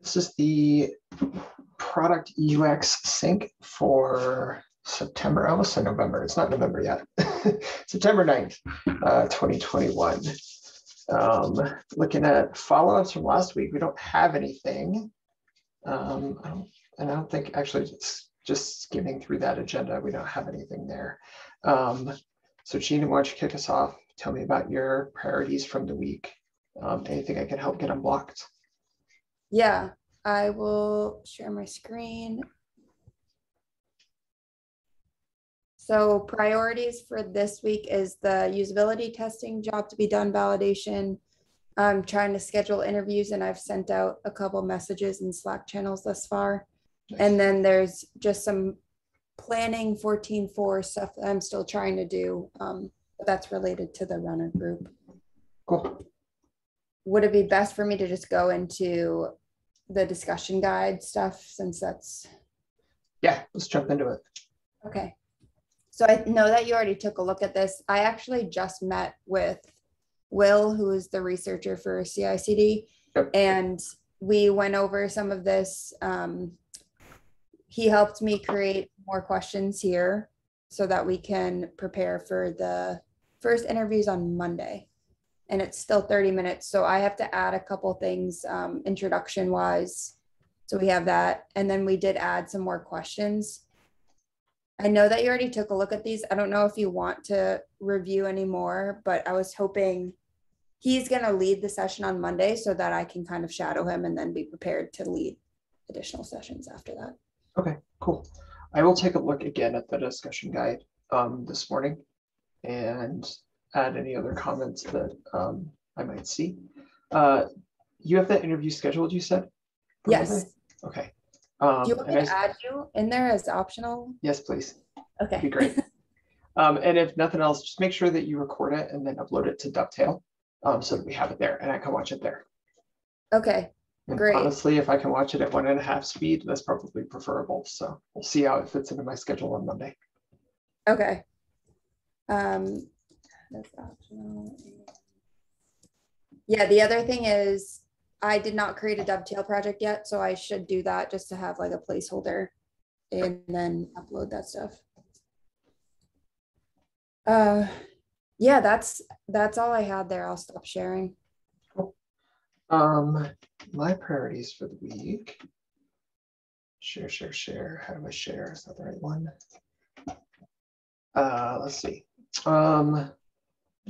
This is the product UX sync for September, I almost said November. It's not November yet. September 9th, uh, 2021. Um, looking at follow-ups from last week, we don't have anything. Um, I don't, and I don't think actually it's just skimming through that agenda. We don't have anything there. Um, so Gina, why don't you kick us off? Tell me about your priorities from the week. Um, anything I can help get unblocked? Yeah, I will share my screen. So priorities for this week is the usability testing job to be done validation. I'm trying to schedule interviews and I've sent out a couple messages in Slack channels thus far. And then there's just some planning 14.4 stuff that I'm still trying to do. Um, but that's related to the runner group. Cool. Would it be best for me to just go into the discussion guide stuff since that's Yeah, let's jump into it. Okay. So I know that you already took a look at this. I actually just met with Will, who is the researcher for CICD, Yep. and we went over some of this. Um, he helped me create more questions here so that we can prepare for the first interviews on Monday. And it's still 30 minutes, so I have to add a couple things um, introduction wise. So we have that, and then we did add some more questions. I know that you already took a look at these. I don't know if you want to review any more, but I was hoping he's going to lead the session on Monday so that I can kind of shadow him and then be prepared to lead additional sessions after that. Okay, cool. I will take a look again at the discussion guide um, this morning and add any other comments that um, I might see. Uh, you have that interview scheduled, you said? Yes. Monday? Okay. Um, Do you want me to I- add you in there as optional? Yes, please. Okay. Be great. Um, and if nothing else, just make sure that you record it and then upload it to Dovetail um, so that we have it there and I can watch it there. Okay. And Great. Honestly, if I can watch it at one and a half speed, that's probably preferable. So we'll see how it fits into my schedule on Monday. Okay. Um, that's optional. Yeah, the other thing is I did not create a dovetail project yet, so I should do that just to have like a placeholder and then upload that stuff. Uh, yeah, that's, that's all I had there. I'll stop sharing. Um, my priorities for the week. Share, share, share. How do I share? Is that the right one? Uh, let's see. Um,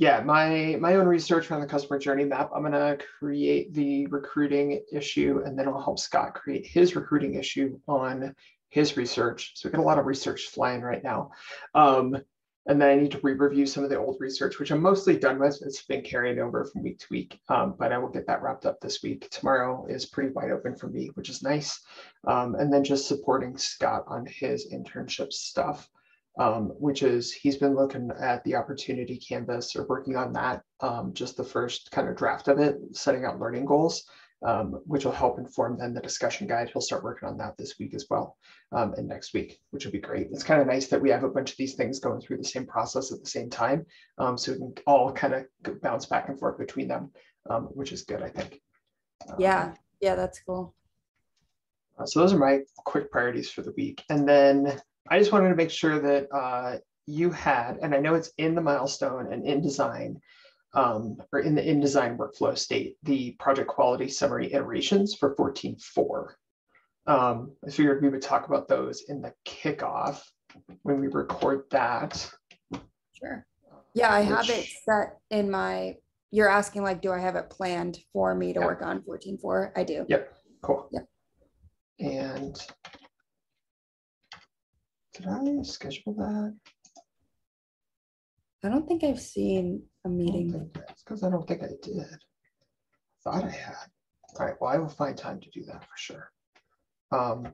yeah, my my own research on the customer journey map. I'm gonna create the recruiting issue, and then I'll help Scott create his recruiting issue on his research. So we got a lot of research flying right now. Um, and then I need to re-review some of the old research, which I'm mostly done with. It's been carried over from week to week, um, but I will get that wrapped up this week. Tomorrow is pretty wide open for me, which is nice. Um, and then just supporting Scott on his internship stuff, um, which is he's been looking at the opportunity canvas or working on that, um, just the first kind of draft of it, setting out learning goals. Um, which will help inform then the discussion guide. He'll start working on that this week as well um, and next week, which will be great. It's kind of nice that we have a bunch of these things going through the same process at the same time. Um, so we can all kind of bounce back and forth between them, um, which is good, I think. Yeah, yeah, that's cool. uh, so those are my quick priorities for the week. And then I just wanted to make sure that uh, you had, and I know it's in the milestone and in design, um, or in the InDesign workflow state, the project quality summary iterations for 14.4. Um, I figured we would talk about those in the kickoff when we record that. Sure. Yeah, I have it set in my, you're asking like, do I have it planned for me to Yeah. work on fourteen four? I do. Yep, cool. Yep. And did I schedule that? I don't think I've seen a meeting. Because I don't think I did. Thought I had. All right, well, I will find time to do that for sure. Um,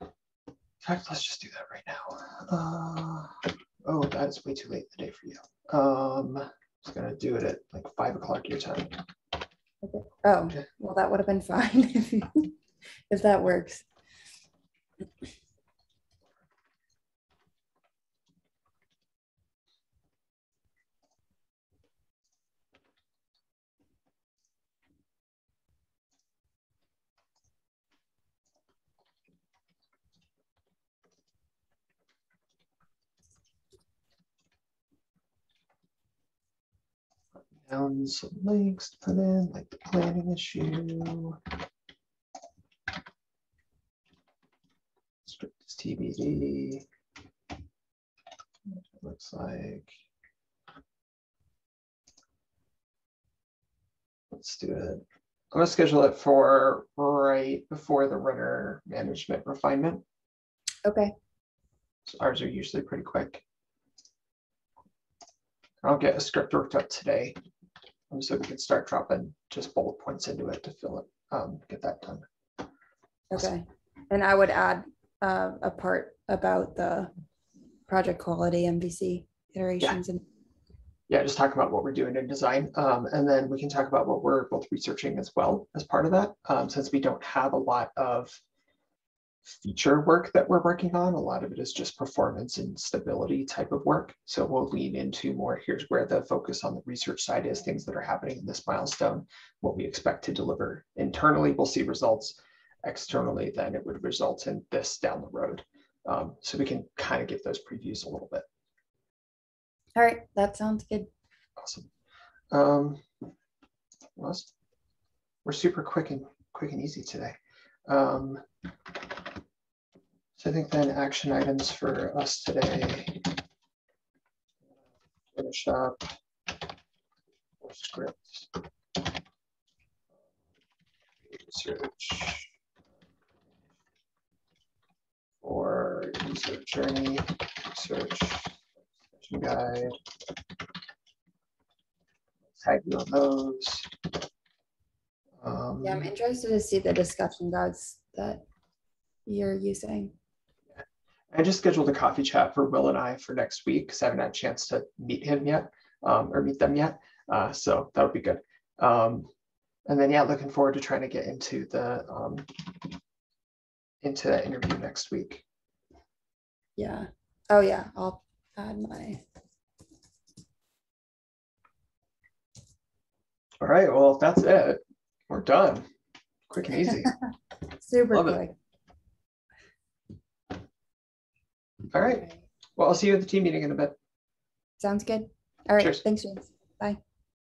in fact, let's just do that right now. Uh, oh, that is way too late in the day for you. Um, I was gonna do it at like five o'clock your time. Oh, Okay. well, that would have been fine if, if that works. Found some links to put in, like the planning issue. Script is TBD. Looks like. Let's do it. I'm gonna schedule it for right before the runner management refinement. Okay, So Ours are usually pretty quick. I'll get a script worked up today. Um, So we can start dropping just bullet points into it to fill it, um, get that done. okay. And I would add uh, a part about the project quality MVC iterations and, Yeah, just talk about what we're doing in design. Um, and then we can talk about what we're both researching as well as part of that. Um, since we don't have a lot of feature work that we're working on, a lot of it is just performance and stability type of work. So we'll lean into more, here's where the focus on the research side is, things that are happening in this milestone, what we expect to deliver internally, we'll see results. Externally, then it would result in this down the road. Um, so we can kind of give those previews a little bit. all right, that sounds good. Awesome. Um, well, we're super quick and quick and easy today. Um, so I think then action items for us today. Photoshop. or Script. Research. Or user journey, session guide tag you on those. Um, Yeah, I'm interested to see the discussion guides that you're using. I just scheduled a coffee chat for Will and I for next week because I haven't had a chance to meet him yet um, or meet them yet. Uh, so that would be good. Um, and then yeah, looking forward to trying to get into the um, into that interview next week. Yeah. Oh, yeah, I'll add my, All right, well, if that's it, we're done. Quick and easy. super Love it. quick. All right. Well, I'll see you at the team meeting in a bit. Sounds good. All right, Cheers. thanks, James. Bye.